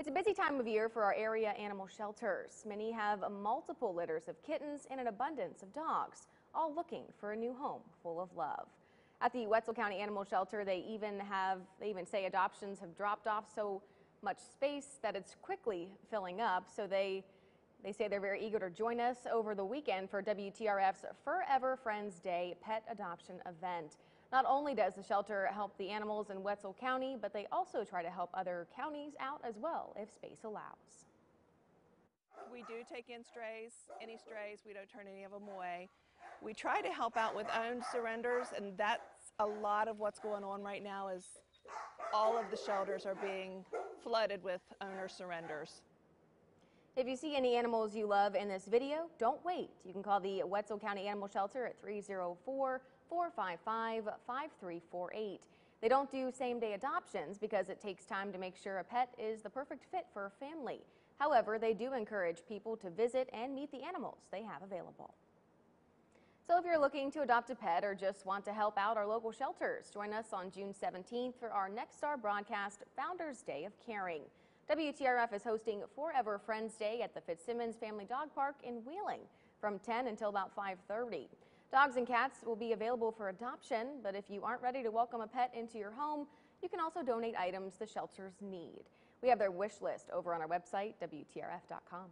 It's a busy time of year for our area animal shelters. Many have multiple litters of kittens and an abundance of dogs, all looking for a new home full of love. At the Wetzel County Animal Shelter, they even have they even say adoptions have dropped off so much space that it's quickly filling up. So they they say they're very eager to join us over the weekend for WTRF's Forever Friends Day pet adoption event. Not only does the shelter help the animals in Wetzel County, but they also try to help other counties out as well if space allows. We do take in strays, any strays, we don't turn any of them away. We try to help out with owned surrenders, and that's a lot of what's going on right now is all of the shelters are being flooded with owner surrenders. If you see any animals you love in this video, don't wait. You can call the Wetzel County Animal Shelter at 304 455 5348. They don't do same day adoptions because it takes time to make sure a pet is the perfect fit for a family. However, they do encourage people to visit and meet the animals they have available. So if you're looking to adopt a pet or just want to help out our local shelters, join us on June 17th for our next star broadcast, Founders Day of Caring. WTRF is hosting Forever Friends Day at the Fitzsimmons Family Dog Park in Wheeling from 10 until about 5.30. Dogs and cats will be available for adoption, but if you aren't ready to welcome a pet into your home, you can also donate items the shelters need. We have their wish list over on our website, WTRF.com.